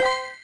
you